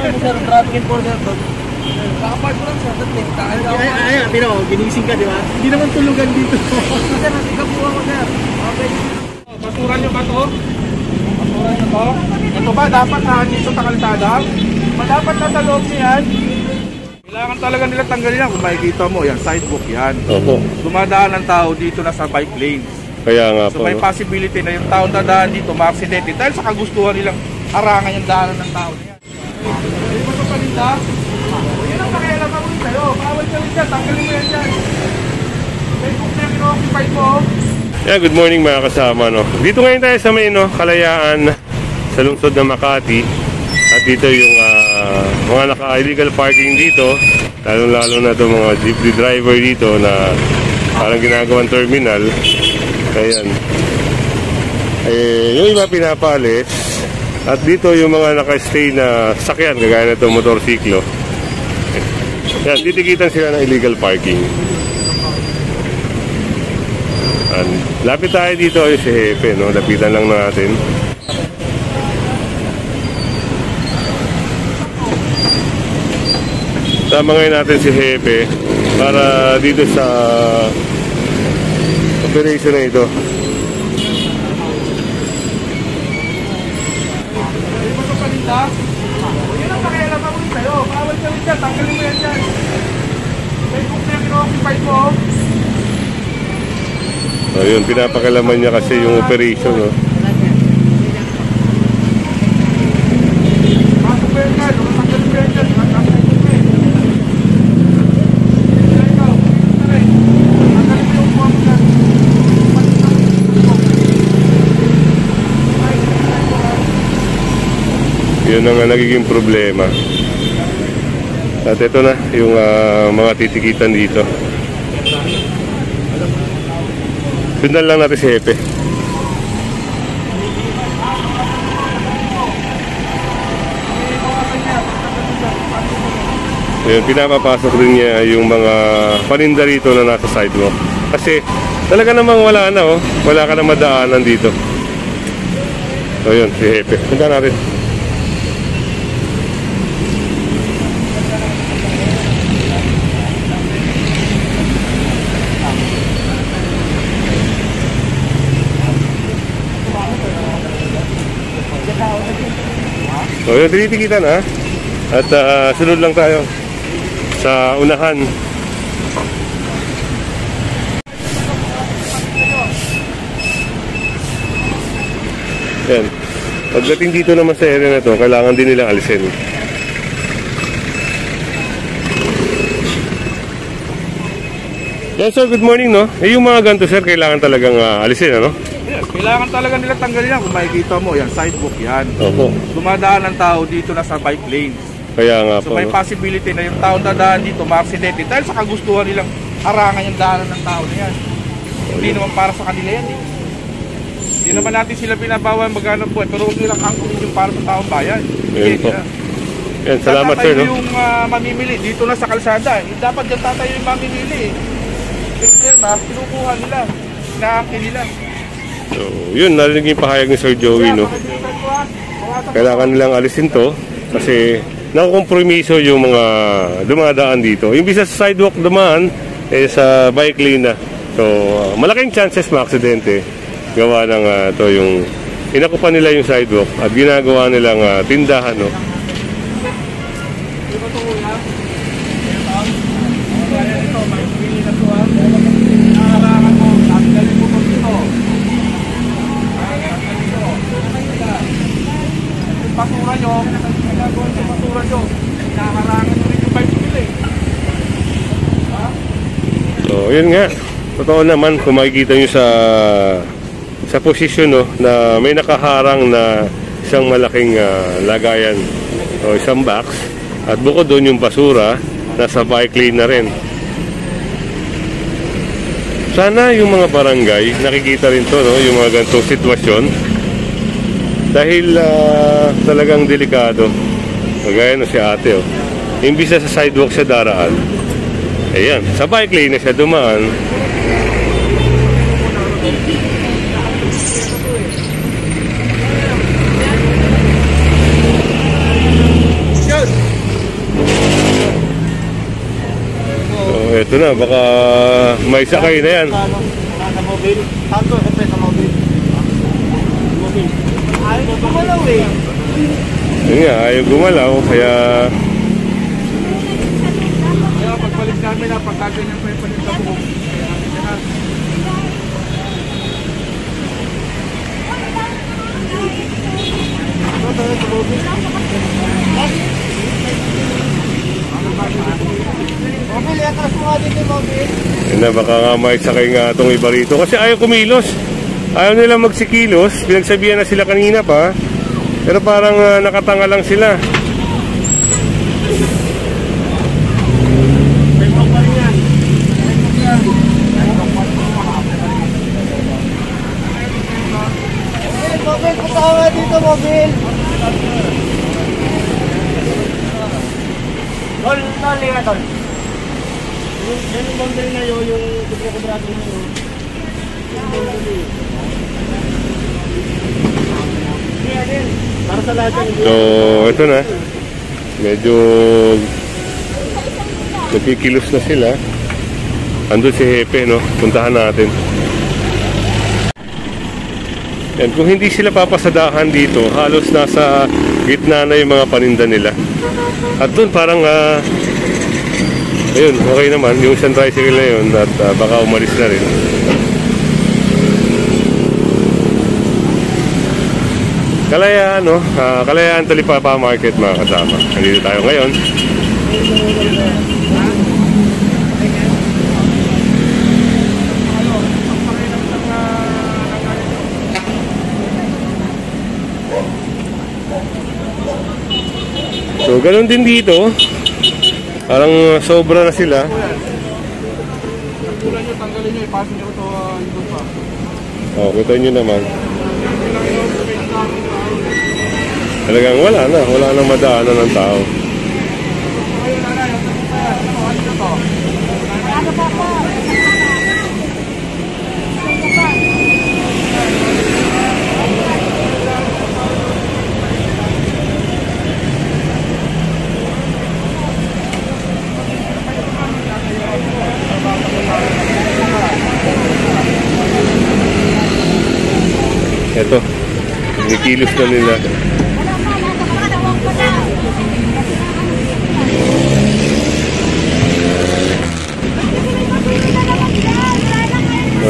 sir, traffic enforcer. Kakapart ko lang tayo daw. Ay, ay, ay, pero ginising ka, di ba? Hindi naman tulugan dito. Sir, natigap po ako sir. Okay. Basura nyo ba to? Basura nyo to? Ito ba dapat na dito sa kalsada? Ba dapat na sa loob niyan? Kailangan talaga nila tanggalin yan. Kung makikita mo, yan, sidewalk yan. Opo. Dumadaan ng tao dito na sa bike lanes. Kaya nga So po. may no? possibility na yung tao na daan dito ma-aksidente dahil sa kagustuhan nilang harangan yung daanan ng tao. Hindi mo ito palinda? Yan ang pakialam ako sa'yo. Bawal ka rin dyan. Tanggalin mo yan dyan. Facebook na ino-occupy mo. Yeah, good morning mga kasama. No? Dito ngayon tayo sa may no, kalayaan sa lungsod ng Makati. At dito yung ah, mga naka-illegal parking dito. Lalo-lalo na itong mga jeepney driver dito na parang ginagawang terminal. Ayan. Eh, yung iba pinapalis. At dito yung mga naka-stay na sakyan, kagaya na itong motorsiklo. Yan, titikitan sila ng illegal parking. An lapit tayo dito ay si Hepe, no? Lapitan lang natin. Tama ngayon natin si Hepe para dito sa operation na ito. Hindi mo ito palinda? O yan ang pakialam ako sa'yo. Bawal ka rin dyan. Tanggalin mo yan dyan. Facebook na yung ino-occupy mo. So, yun, pinapakalaman niya kasi yung operation, no? Pasok mo yan dyan. O tanggalin mo yan dyan. Tanggalin mo yan. Ikaw, ito rin. Tanggalin mo yung upuan mo dyan. Yun ang uh, nagiging problema. At ito na, yung ah, mga titikitan dito. Sundan lang natin si Hepe. Yun, pinapapasok rin niya yung mga paninda rito na nasa sidewalk. Kasi talaga namang wala na oh. Wala ka na madaanan dito. So yun, si Hepe. Sundan natin. So yun, tinitikitan ha. At ah, sunod lang tayo sa unahan. Yan. Pagdating dito naman sa area na to, kailangan din nilang alisin. Yan sir, good morning no. Eh yung mga ganito sir, kailangan talagang ah, alisin ano? Kailangan talaga nila tanggalin yan. Kung makikita mo, yan, sidewalk yan. Opo. Dumadaan ng tao dito na sa bike lanes. Kaya nga So po. may no? possibility na yung tao na daan dito ma-aksidente dahil sa kagustuhan nilang harangan yung daanan ng tao na yan. Hindi naman para sa kanila yan eh. Hindi naman natin sila pinabawal maghanap buhay pero huwag nilang angkuhin yung para sa taong bayan. Ayun po. Yan, salamat sir no. yung ah, mamimili dito na sa kalsada. Eh, dapat dyan tatayo yung mamimili eh. Yung problema, kinukuha nila. Inaangkin nila. So, yun, narinig yung pahayag ni Sir Joey, no? Kailangan nilang alisin to kasi nakukompromiso yung mga dumadaan dito. Imbis sa sidewalk dumaan, eh sa bike lane na. So, uh, malaking chances maaksidente. Gawa ng uh, to yung inakupan nila yung sidewalk at ginagawa nilang uh, tindahan, no? Ito, may pili na to ah. Nakarangan mo, tanggalin mo to dito. Tanggalin mo. Yung basura nyo, ginagawa yung basura nyo, nakarangan mo rin yung bicycle eh. So, yun nga. Totoo naman, kung makikita nyo sa sa posisyon no, na may nakaharang na isang malaking ah, lagayan o isang box at bukod doon yung basura nasa bike lane na rin. Sana yung mga barangay nakikita rin to no, yung mga ganitong sitwasyon dahil uh, talagang delikado kagaya na si ate oh. imbis na sa sidewalk siya daraan ayan, sa bike lane na siya dumaan so, eto na, baka may sakay na yan. Sa mobile, Tumalaw eh. Yun nga, ayaw gumalaw, kaya Kaya pagbalik namin na pagkaganyan pa yung paninda ko. Kaya yan na. Mobile, atras mo nga dito yung mobile. yun na, baka nga may sakay nga itong iba rito. Kasi ayaw kumilos. Ayaw nila magsikilos. Pinagsabihan na sila kanina pa. Pero parang ah, nakatanga lang sila. Ka nga dito, mobile. Tol, tol, liga, tol. Yan yung boundary na yun, yung kubra-kubrado na yun. Yung boundary. Yan, yan. Para sa lahat yan. So, ito na. Medyo nagkikilos na sila. Andun si Hepe, no? Puntahan natin. Yan, kung hindi sila papasadahan dito, halos nasa gitna na yung mga paninda nila. At doon parang, ah, ayun, okay naman. Yung isang tricycle na yun at ah, baka umalis na rin. Kalayaan, no? Ah, Kalayaan Talipapa Market, mga kasama. Nandito tayo ngayon. So, ganun din dito. Parang ah, sobra na sila. Tanggalin nyo, ipasok nyo ito uh, doon pa. Oh, kita nyo naman. Talagang wala na. Wala nang madaanan ng tao. Ito. Nikilos na nila.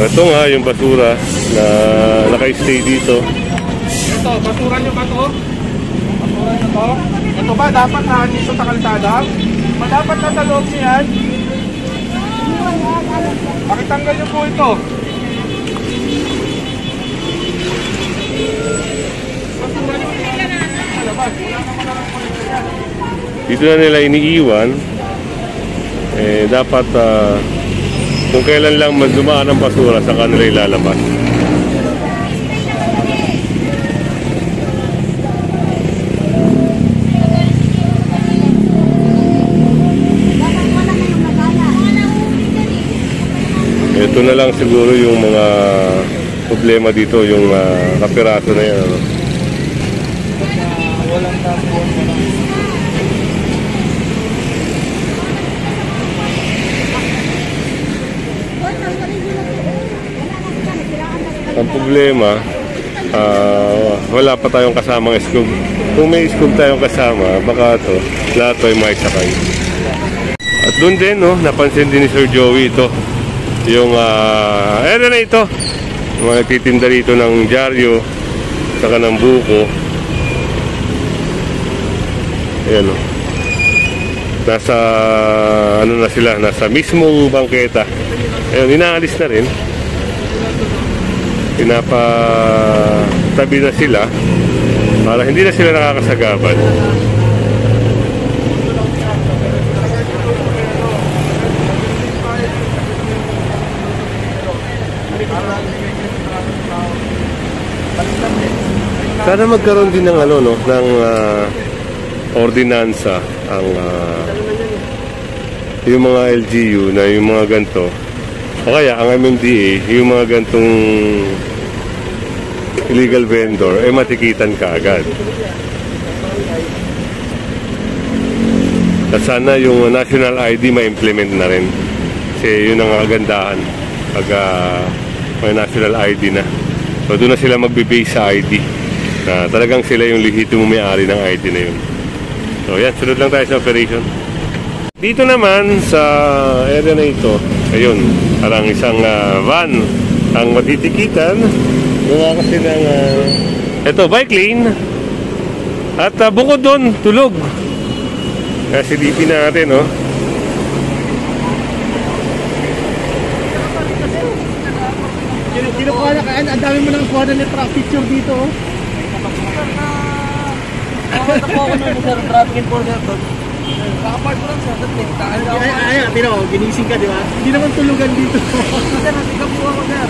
Ito nga yung basura na naka-stay dito. Ito, basura nyo ba to? Basura nyo to? Ito ba, dapat na dito sa kalsada? Ba dapat na sa loob niya yan? Pakitanggal nyo po ito. Basura nyo sa labas. Wala naman na lang po yan. Dito na nila iniiwan. Eh, dapat ah, kung kailan lang magdumaan ang basura sa kanila ilalabas. Ito na lang siguro yung mga problema dito, yung uh, kapiraso na yan. Ano? Problema, ah, wala pa tayong kasamang iskog. Kung may iskog tayong kasama, baka to, lahat ay may sakay. At doon din, no, napansin din ni Sir Joey ito. Yung, ah, eh, na ito. Mga nagtitinda rito ng dyaryo, saka ng buko. Ayan, no. Nasa, ano na sila, nasa mismong bangketa. Ayun, inaalis na rin pinapa tabi na sila para hindi na sila nakakasagabal. Sana magkaroon din ng ano no ng ah, ordinansa ang ah, yung mga LGU na yung mga ganto o kaya ang MMDA yung mga gantong illegal vendor eh matikitan ka agad. At sana yung national ID ma-implement na rin Kasi yun ang kagandahan pag ah, may national ID na. So doon na sila magbe-base sa ID. Na talagang sila yung lehitimo may-ari ng ID na yun. So yan, sunod lang tayo sa operation. Dito naman sa area na ito, ayun, parang isang ah, van ang matitikitan. Gawa kasi ng, ah, ito, bike lane. At ah, bukod doon, tulog. Kaya silipin natin, oh. Kinu- Kinukuha na kaya, ang dami mo nang kuha na ni truck picture dito. oh. Nakakita po ako ng traffic enforcer doon. Nakapark ko lang sa ako. Ay, ay, ay, tino, ginising ka, di ba? Hindi naman tulugan dito. Sir, natiga po ako lang sir.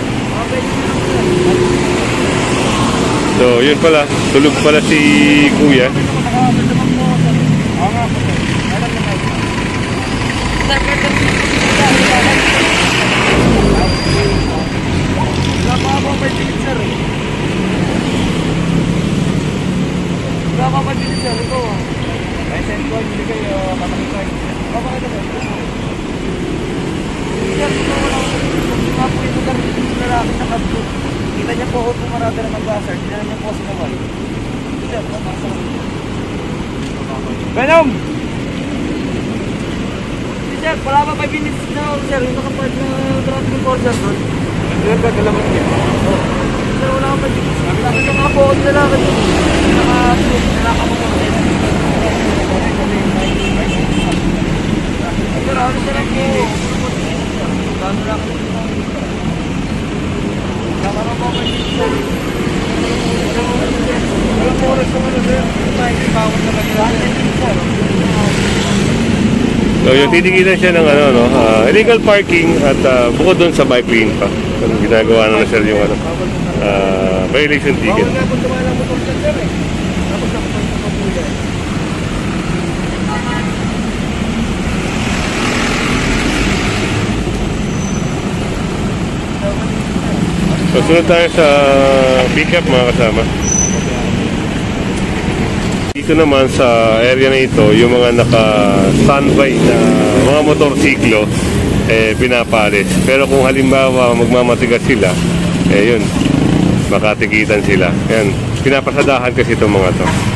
So, yun pala. Tulog pala si Kuya. Nakakabal naman po ako sir. Oo nga po sir. Alam naman. Sir, pwede nyo Wala pa ako may ticket sir. eh. Wala pa may ticket sir. Ito ah. May send ko, hindi kayo kapakitay. Kapakita sir. Sir, ito wala ko. Hindi nga po yung lugar dito sa lalaki sa kablo. Kita niya po ako pumarada na mag-hazard. Hindi niya po. Sir, pumasok. Venom! Sir, wala pa 5 minutes na ako, sir. Yung nakapark na traffic enforcer doon. Yan ba, dalaman niya? Sir, wala pa 5 minutes. Nakita nga po ako. Sir, ano sir? Kano lang ako ka na po 5 minutes, sir. Naman na, sir. May bawal na kanila. So, yung titikitan siya ng ano, no, ah, illegal parking at ah, bukod doon sa bike lane pa. So, ginagawa na na sir yung ano, ah, violation ticket. Bawal nga kung dumaan ang motor dyan, sir eh. Tapos nakapunta pa po yan. So, sunod tayo sa pickup mga kasama. Dito naman sa area na ito, yung mga naka-standby na mga motorsiklo, eh, pinapalis. Pero kung halimbawa magmamatigas sila, eh yun, makatikitan sila. Yan, pinapasadahan kasi itong mga to.